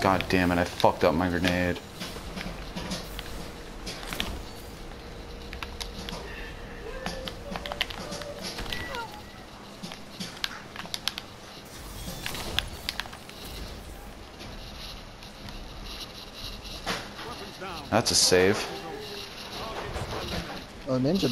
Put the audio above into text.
God damn it, I fucked up my grenade. That's a save. Oh, ninja